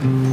Mm.